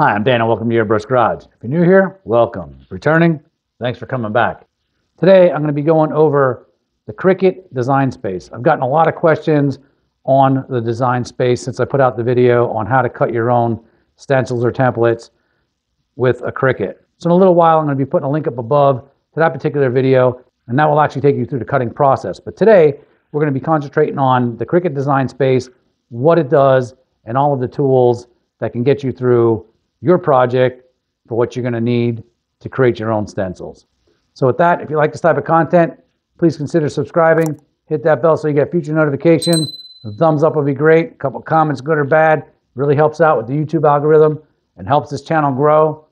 Hi, I'm Dan and welcome to your Airbrush Garage. If you're new here, welcome. Returning, thanks for coming back. Today I'm going to be going over the Cricut design space. I've gotten a lot of questions on the design space since I put out the video on how to cut your own stencils or templates with a Cricut. So in a little while I'm going to be putting a link up above to that particular video and that will actually take you through the cutting process. But today we're going to be concentrating on the Cricut design space, what it does, and all of the tools that can get you through your project for what you're going to need to create your own stencils. So with that, if you like this type of content, please consider subscribing. Hit that bell so you get future notifications. A thumbs up would be great. A couple comments, good or bad, really helps out with the YouTube algorithm and helps this channel grow.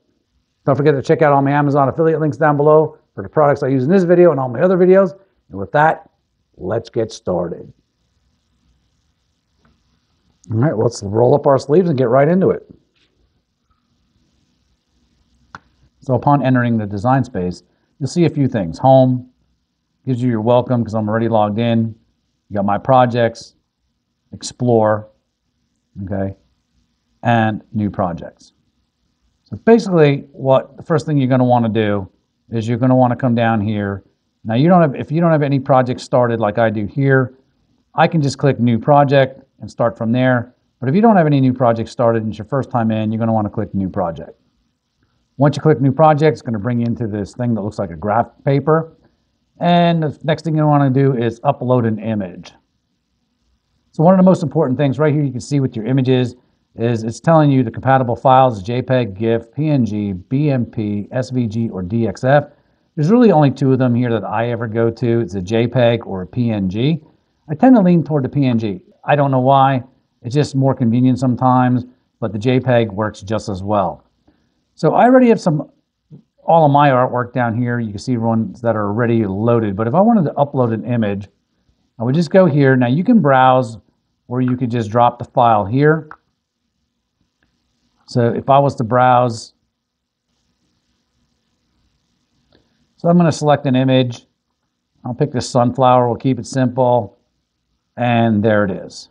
Don't forget to check out all my Amazon affiliate links down below for the products I use in this video and all my other videos. And with that, let's get started. All right, let's roll up our sleeves and get right into it. So upon entering the design space, you'll see a few things. Home gives you your welcome because I'm already logged in. You got my projects, explore, okay, and new projects. So basically what the first thing you're going to want to do is you're going to want to come down here. Now you don't have, if you don't have any projects started like I do here, I can just click new project and start from there. But if you don't have any new projects started and it's your first time in, you're going to want to click new project. Once you click new project, it's going to bring you into this thing that looks like a graph paper. And the next thing you want to do is upload an image. So one of the most important things right here you can see with your images is it's telling you the compatible files JPEG, GIF, PNG, BMP, SVG, or DXF. There's really only two of them here that I ever go to. It's a JPEG or a PNG. I tend to lean toward the PNG. I don't know why. It's just more convenient sometimes, but the JPEG works just as well. So I already have some, all of my artwork down here. You can see ones that are already loaded. But if I wanted to upload an image, I would just go here. Now you can browse or you could just drop the file here. So if I was to browse, so I'm going to select an image. I'll pick this sunflower. We'll keep it simple. And there it is.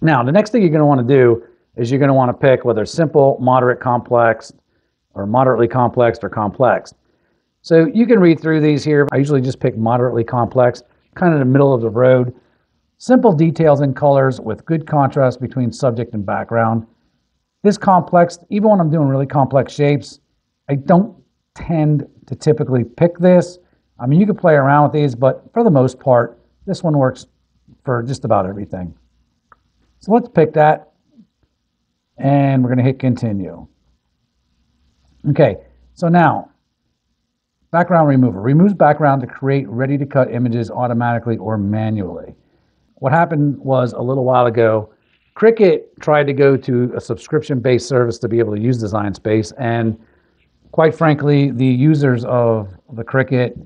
Now, the next thing you're going to want to do is you're going to want to pick whether simple, moderate, complex, or moderately complex or complex. So you can read through these here. I usually just pick moderately complex, kind of the middle of the road. Simple details and colors with good contrast between subject and background. This complex, even when I'm doing really complex shapes, I don't tend to typically pick this. I mean, you can play around with these, but for the most part, this one works for just about everything. So let's pick that and we're going to hit continue. Okay, so now background remover removes background to create ready to cut images automatically or manually. What happened was a little while ago, Cricut tried to go to a subscription based service to be able to use Design Space, and quite frankly, the users of the Cricut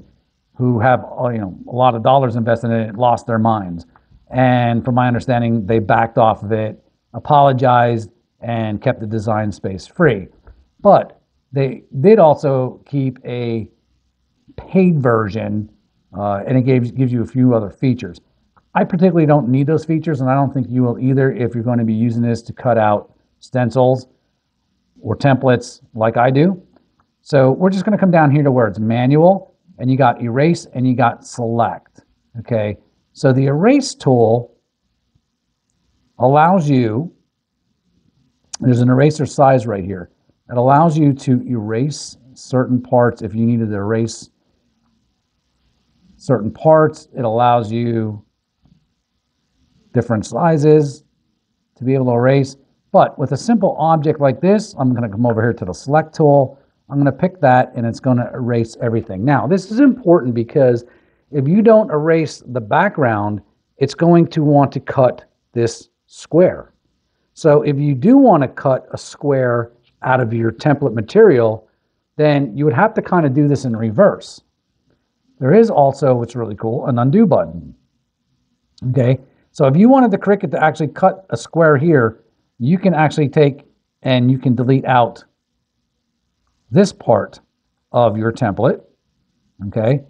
who have uh, you know a lot of dollars invested in it lost their minds. And from my understanding, they backed off of it, apologized, and kept the design space free. But they did also keep a paid version, uh, and it gives, gives you a few other features. I particularly don't need those features, and I don't think you will either if you're going to be using this to cut out stencils or templates like I do. So we're just going to come down here to where it's manual, and you got erase and you got select. Okay, so the erase tool allows you there's an eraser size right here. It allows you to erase certain parts if you needed to erase certain parts. It allows you different sizes to be able to erase. But with a simple object like this, I'm going to come over here to the select tool. I'm going to pick that and it's going to erase everything. Now, this is important because if you don't erase the background, it's going to want to cut this square. So if you do want to cut a square out of your template material, then you would have to kind of do this in reverse. There is also, what's really cool, an undo button. Okay, so if you wanted the Cricut to actually cut a square here, you can actually take and you can delete out this part of your template. Okay,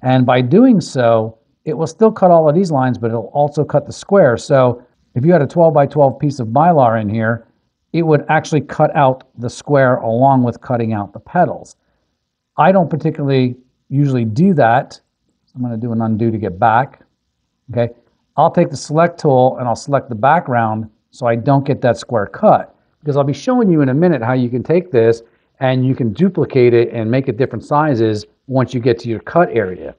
and by doing so, it will still cut all of these lines, but it'll also cut the square. So if you had a 12 by 12 piece of mylar in here, it would actually cut out the square along with cutting out the petals. I don't particularly usually do that. I'm going to do an undo to get back. Okay, I'll take the select tool and I'll select the background so I don't get that square cut. Because I'll be showing you in a minute how you can take this and you can duplicate it and make it different sizes once you get to your cut area.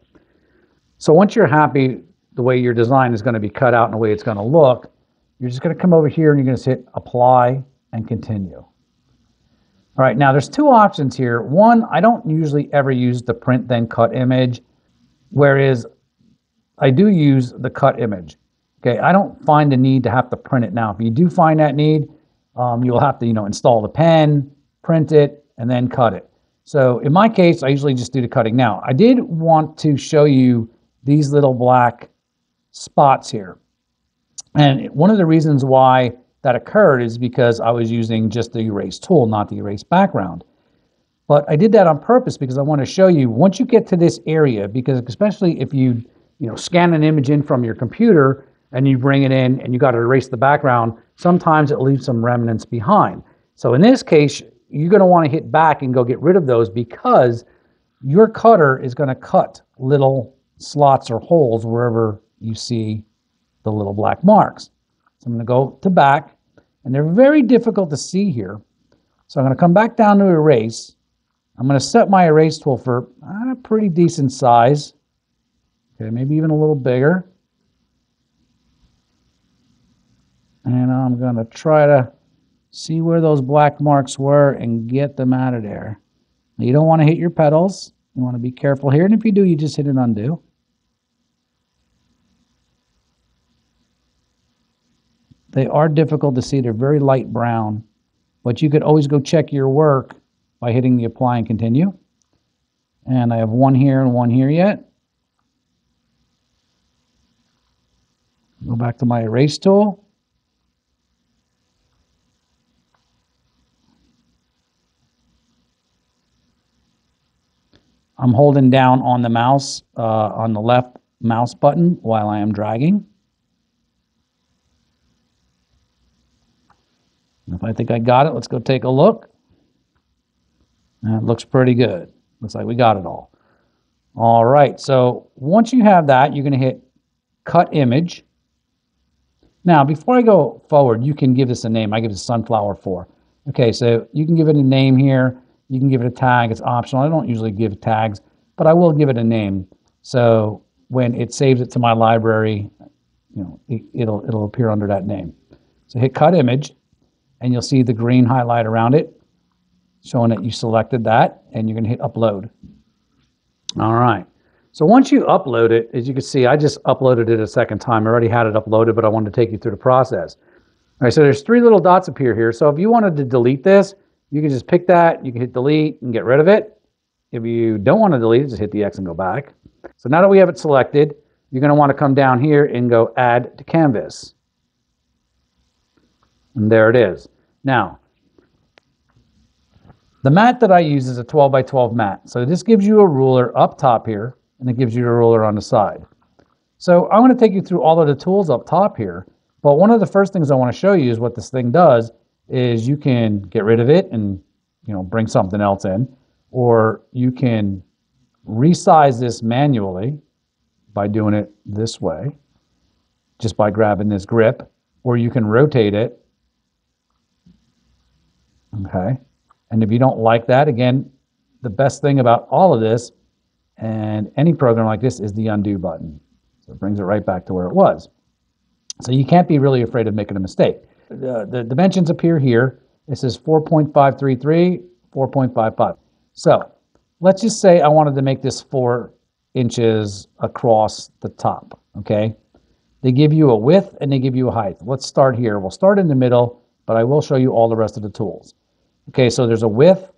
So once you're happy the way your design is going to be cut out and the way it's going to look, you're just going to come over here and you're going to hit apply and continue. All right, now there's two options here. One, I don't usually ever use the print then cut image, whereas I do use the cut image. Okay, I don't find the need to have to print it now. If you do find that need, um, you'll have to, you know, install the pen, print it, and then cut it. So in my case, I usually just do the cutting. Now, I did want to show you these little black spots here. And one of the reasons why that occurred is because I was using just the erase tool, not the erase background. But I did that on purpose because I want to show you once you get to this area, because especially if you you know scan an image in from your computer and you bring it in and you got to erase the background, sometimes it leaves some remnants behind. So in this case, you're going to want to hit back and go get rid of those because your cutter is going to cut little slots or holes wherever you see the little black marks. So I'm going to go to back, and they're very difficult to see here. So I'm going to come back down to erase. I'm going to set my erase tool for a pretty decent size. Okay, maybe even a little bigger. And I'm going to try to see where those black marks were and get them out of there. Now, you don't want to hit your petals. You want to be careful here. And if you do, you just hit an undo. They are difficult to see. They're very light brown. But you could always go check your work by hitting the apply and continue. And I have one here and one here yet. Go back to my erase tool. I'm holding down on the mouse, uh, on the left mouse button while I am dragging. If I think I got it, let's go take a look. That looks pretty good. Looks like we got it all. All right, so once you have that, you're going to hit Cut Image. Now, before I go forward, you can give this a name. I give it Sunflower 4. Okay, so you can give it a name here. You can give it a tag. It's optional. I don't usually give tags, but I will give it a name. So when it saves it to my library, you know, it, it'll, it'll appear under that name. So hit Cut Image and you'll see the green highlight around it showing that you selected that and you're going to hit upload. All right. So once you upload it, as you can see, I just uploaded it a second time. I already had it uploaded, but I wanted to take you through the process. All right, so there's three little dots appear here. So if you wanted to delete this, you can just pick that, you can hit delete and get rid of it. If you don't want to delete it, just hit the X and go back. So now that we have it selected, you're going to want to come down here and go add to canvas. And there it is. Now, the mat that I use is a 12 by 12 mat. So this gives you a ruler up top here, and it gives you a ruler on the side. So I'm going to take you through all of the tools up top here. But one of the first things I want to show you is what this thing does is you can get rid of it and you know bring something else in, or you can resize this manually by doing it this way, just by grabbing this grip, or you can rotate it Okay. And if you don't like that, again, the best thing about all of this and any program like this is the undo button. So it brings it right back to where it was. So you can't be really afraid of making a mistake. The, the dimensions appear here. This is 4.533, 4.55. So let's just say I wanted to make this four inches across the top, okay? They give you a width and they give you a height. Let's start here. We'll start in the middle, but I will show you all the rest of the tools. Okay, so there's a width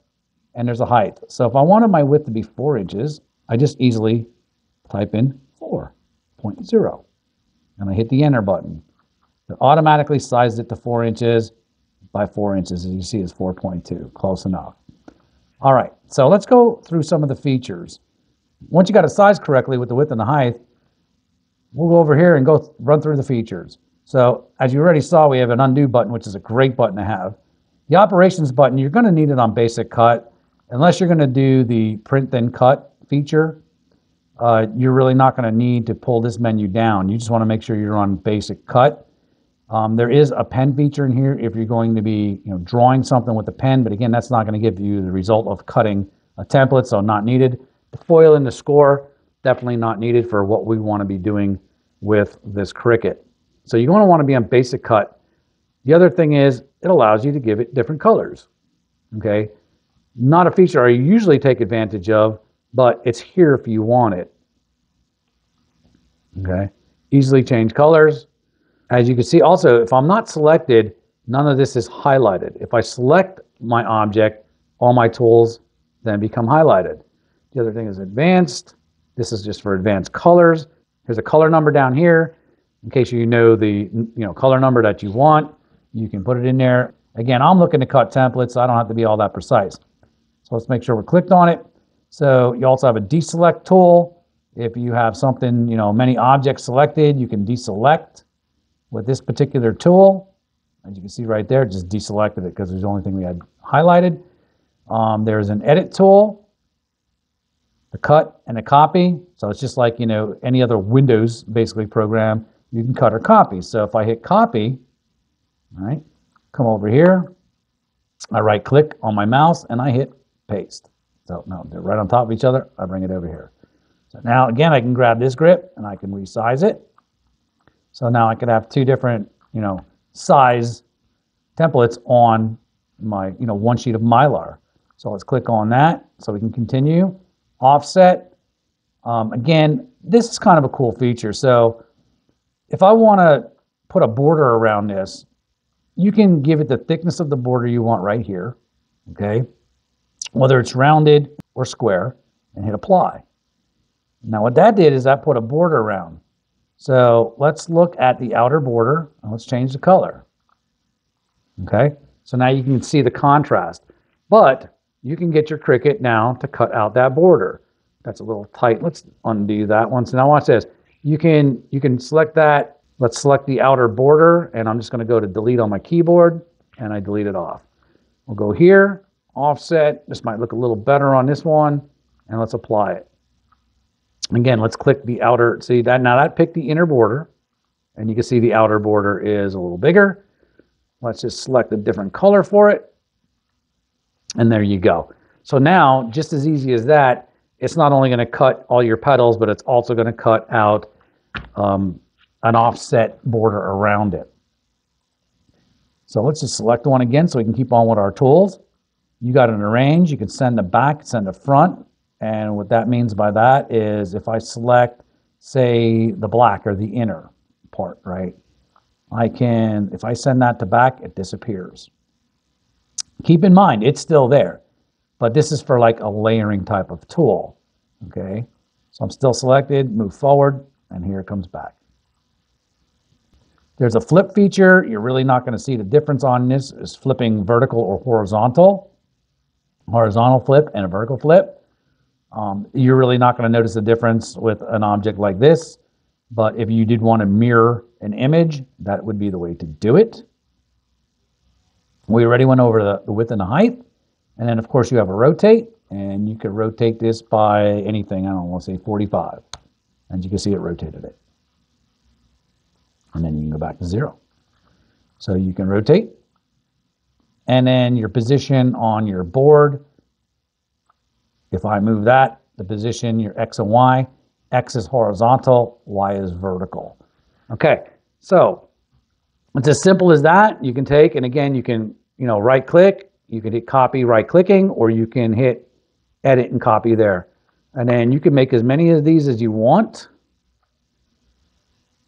and there's a height. So if I wanted my width to be 4 inches, I just easily type in 4.0. And I hit the enter button. It automatically sizes it to 4 inches by 4 inches. As you see, is 4.2. Close enough. All right, so let's go through some of the features. Once you got it sized correctly with the width and the height, we'll go over here and go run through the features. So as you already saw, we have an undo button, which is a great button to have. The operations button, you're going to need it on basic cut. Unless you're going to do the print then cut feature, uh, you're really not going to need to pull this menu down. You just want to make sure you're on basic cut. Um, there is a pen feature in here if you're going to be you know, drawing something with a pen, but again, that's not going to give you the result of cutting a template, so not needed. The foil and the score, definitely not needed for what we want to be doing with this Cricut. So you're going to want to be on basic cut. The other thing is it allows you to give it different colors. Okay, not a feature I usually take advantage of, but it's here if you want it. Okay, easily change colors. As you can see also, if I'm not selected, none of this is highlighted. If I select my object, all my tools then become highlighted. The other thing is advanced. This is just for advanced colors. There's a color number down here. In case you know the you know color number that you want, you can put it in there. Again, I'm looking to cut templates, so I don't have to be all that precise. So let's make sure we're clicked on it. So you also have a deselect tool. If you have something, you know, many objects selected, you can deselect with this particular tool. As you can see right there, just deselected it because there's the only thing we had highlighted. Um, there's an edit tool, a cut and a copy. So it's just like, you know, any other Windows basically program, you can cut or copy. So if I hit copy, all right, come over here, I right click on my mouse and I hit paste. So no, they're right on top of each other. I bring it over here. So now again, I can grab this grip and I can resize it. So now I could have two different, you know, size templates on my, you know, one sheet of Mylar. So let's click on that so we can continue. Offset. Um, again, this is kind of a cool feature. So if I want to put a border around this, you can give it the thickness of the border you want right here, okay? Whether it's rounded or square, and hit apply. Now what that did is that put a border around. So let's look at the outer border, and let's change the color. Okay, so now you can see the contrast. But you can get your Cricut now to cut out that border. That's a little tight. Let's undo that one. So now watch this. You can, you can select that. Let's select the outer border, and I'm just going to go to delete on my keyboard, and I delete it off. We'll go here, offset. This might look a little better on this one, and let's apply it. Again, let's click the outer. See that now that picked the inner border, and you can see the outer border is a little bigger. Let's just select a different color for it. And there you go. So now, just as easy as that, it's not only going to cut all your petals, but it's also going to cut out um, an offset border around it. So let's just select one again so we can keep on with our tools. You got an arrange, you can send the back, send the front. And what that means by that is if I select, say, the black or the inner part, right? I can, if I send that to back, it disappears. Keep in mind, it's still there, but this is for like a layering type of tool, okay? So I'm still selected, move forward, and here it comes back. There's a flip feature. You're really not going to see the difference on this is flipping vertical or horizontal. Horizontal flip and a vertical flip. Um, you're really not going to notice the difference with an object like this. But if you did want to mirror an image, that would be the way to do it. We already went over the, width and the height. And then, of course, you have a rotate. And you could rotate this by anything. I don't want to say 45. And you can see it rotated it. And then you can go back to zero. So you can rotate. And then your position on your board. If I move that, the position, your X and Y, X is horizontal, Y is vertical. Okay, so it's as simple as that. You can take, and again, you can you know, right click, you can hit copy right clicking, or you can hit edit and copy there. And then you can make as many of these as you want.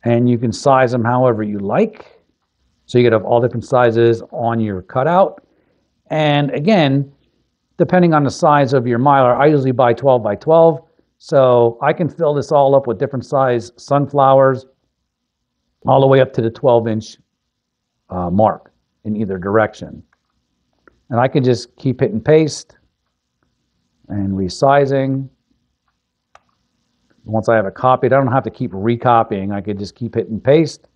And you can size them however you like. So you could have all different sizes on your cutout. And again, depending on the size of your Mylar, I usually buy 12 by 12. So I can fill this all up with different size sunflowers all the way up to the 12 inch uh, mark in either direction. And I can just keep hitting paste and resizing. Once I have it copied, I don't have to keep recopying. I could just keep hitting paste.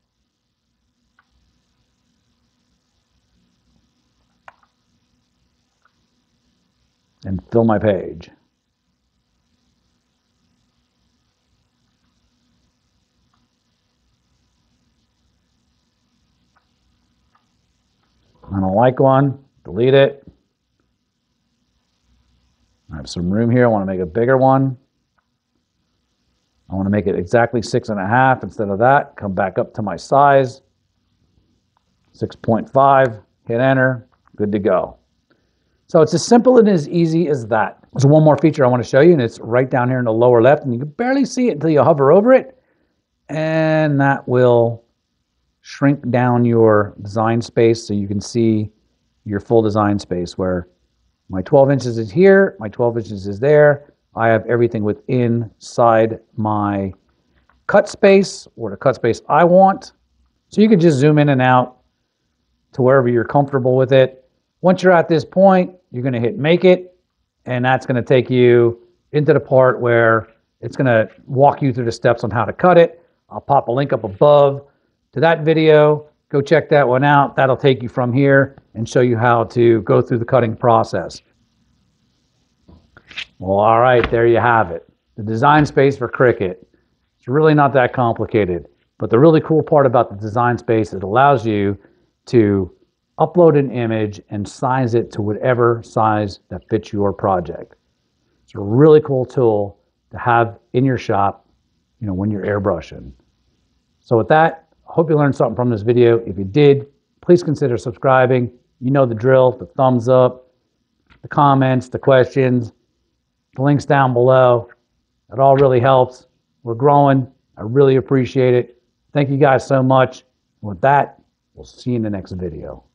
and fill my page. I don't like one, delete it. I have some room here. I want to make a bigger one. I want to make it exactly six and a half instead of that. Come back up to my size. 6.5, hit enter, good to go. So it's as simple and as easy as that. There's one more feature I want to show you, and it's right down here in the lower left, and you can barely see it until you hover over it. And that will shrink down your design space so you can see your full design space where my 12 inches is here, my 12 inches is there. I have everything within inside my cut space or the cut space I want. So you can just zoom in and out to wherever you're comfortable with it. Once you're at this point, you're going to hit make it, and that's going to take you into the part where it's going to walk you through the steps on how to cut it. I'll pop a link up above to that video. Go check that one out. That'll take you from here and show you how to go through the cutting process. Well, all right, there you have it. The design space for Cricut. It's really not that complicated. But the really cool part about the design space, is it allows you to upload an image and size it to whatever size that fits your project. It's a really cool tool to have in your shop, you know, when you're airbrushing. So with that, I hope you learned something from this video. If you did, please consider subscribing. You know the drill, the thumbs up, the comments, the questions, the links down below. It all really helps. We're growing. I really appreciate it. Thank you guys so much. With that, we'll see you in the next video.